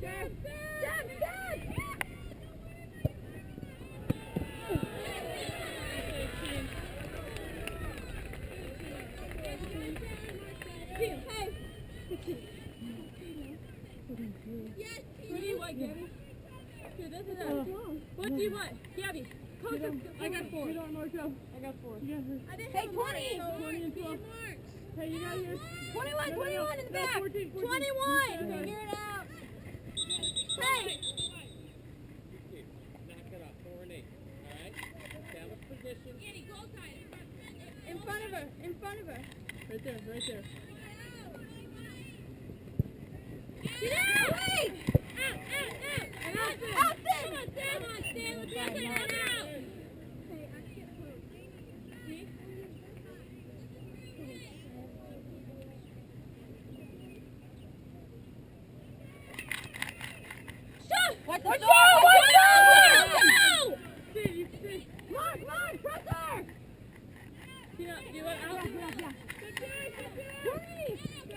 Dad, Dad, Dad. Hey. What do you want, Gabby? Here, this is it. What do you want? Gabby, coach us. I got four. You don't know, go. I got four. You got her. I didn't Hey, have a mark, 20. and 12. Hey, you got yours. 21, No, no, no. 21 in the back. 14, 14. 21. Okay. Figure it out. Hey. Knock it off, four and eight. All right? Establish position. In front of her. In front of her. Right there, right there. Get out! Wait! Out, out, out! And out there. Out there. Come on. Come on. Let's get out. Hey, I can't move. See? Shoot! Watch Watch the out! Watch watch out! the Watch out! See, you see. Come on, come on, pressure! Yeah, you want out? Hurry!